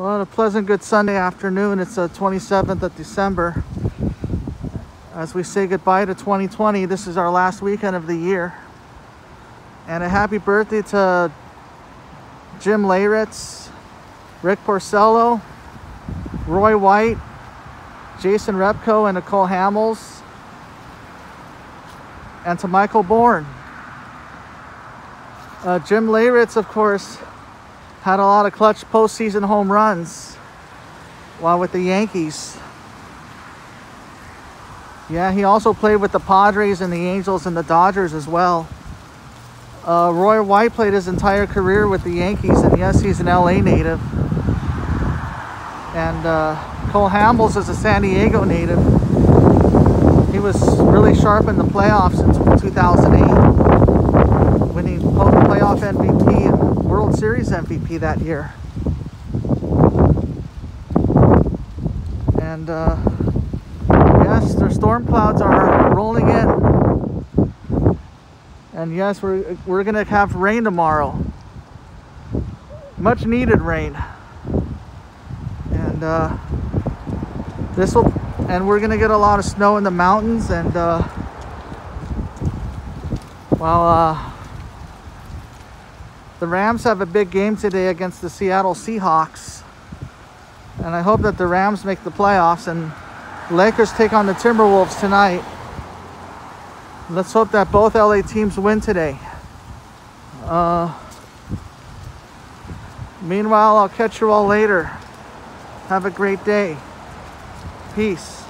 Well, a pleasant good Sunday afternoon. It's the 27th of December. As we say goodbye to 2020, this is our last weekend of the year. And a happy birthday to Jim Leyritz, Rick Porcello, Roy White, Jason Repko, and Nicole Hamels, and to Michael Bourn. Uh, Jim Leyritz, of course, had a lot of clutch postseason home runs while with the Yankees. Yeah, he also played with the Padres and the Angels and the Dodgers as well. Uh, Roy White played his entire career with the Yankees, and yes, he's an LA native. And uh, Cole Hamels is a San Diego native. He was really sharp in the playoffs in 2008, winning both playoff MVP Series MVP that year. And uh, yes, the storm clouds are rolling in. And yes, we're, we're to have rain tomorrow. Much needed rain. And uh, this will, and we're to get a lot of snow in the mountains. And uh, well, uh, the Rams have a big game today against the Seattle Seahawks. And I hope that the Rams make the playoffs and Lakers take on the Timberwolves tonight. Let's hope that both LA teams win today. Uh, meanwhile, I'll catch you all later. Have a great day. Peace.